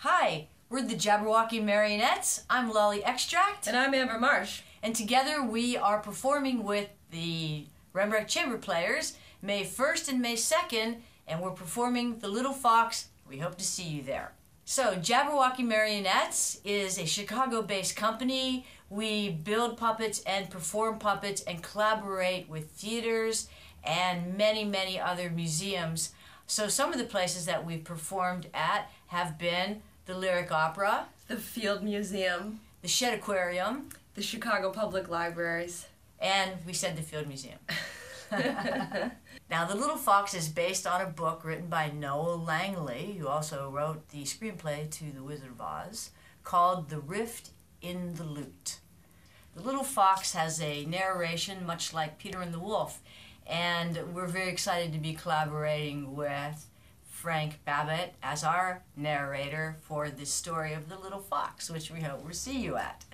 Hi, we're the Jabberwocky Marionettes. I'm Lolly Extract. And I'm Amber Marsh. And together we are performing with the Rembrandt Chamber Players May 1st and May 2nd, and we're performing The Little Fox. We hope to see you there. So, Jabberwocky Marionettes is a Chicago based company. We build puppets and perform puppets and collaborate with theaters and many, many other museums. So, some of the places that we've performed at have been the Lyric Opera, the Field Museum, the Shedd Aquarium, the Chicago Public Libraries, and we said the Field Museum. now, The Little Fox is based on a book written by Noel Langley, who also wrote the screenplay to The Wizard of Oz, called The Rift in the Lute. The Little Fox has a narration much like Peter and the Wolf, and we're very excited to be collaborating with Frank Babbitt as our narrator for the story of the Little Fox, which we hope we'll see you at.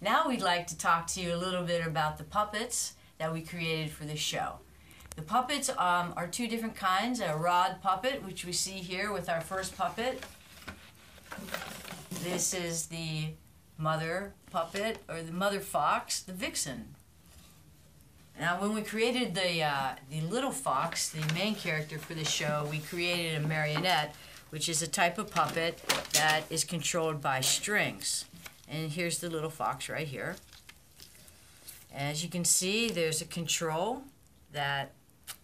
Now we'd like to talk to you a little bit about the puppets that we created for this show. The puppets um, are two different kinds, a rod puppet, which we see here with our first puppet. This is the mother puppet, or the mother fox, the vixen. Now, when we created the, uh, the little fox, the main character for the show, we created a marionette, which is a type of puppet that is controlled by strings. And here's the little fox right here. As you can see, there's a control that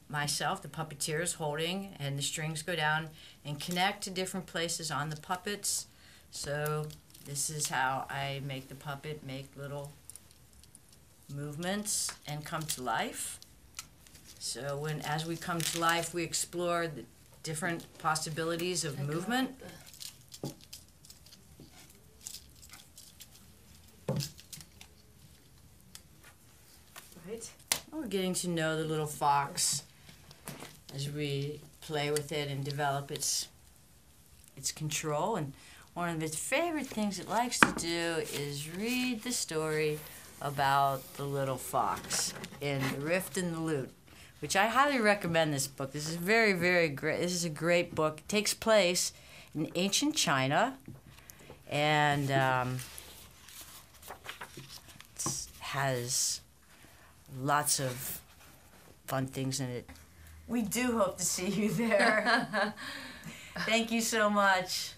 myself, the puppeteer, is holding, and the strings go down and connect to different places on the puppets. So this is how I make the puppet make little movements and come to life. So when as we come to life, we explore the different possibilities of movement. Right. Oh, we're getting to know the little fox as we play with it and develop its its control. And one of its favorite things it likes to do is read the story about the little fox in The Rift in the Lute, which I highly recommend this book. This is very, very great. This is a great book. It takes place in ancient China and um, has lots of fun things in it. We do hope to see you there. Thank you so much.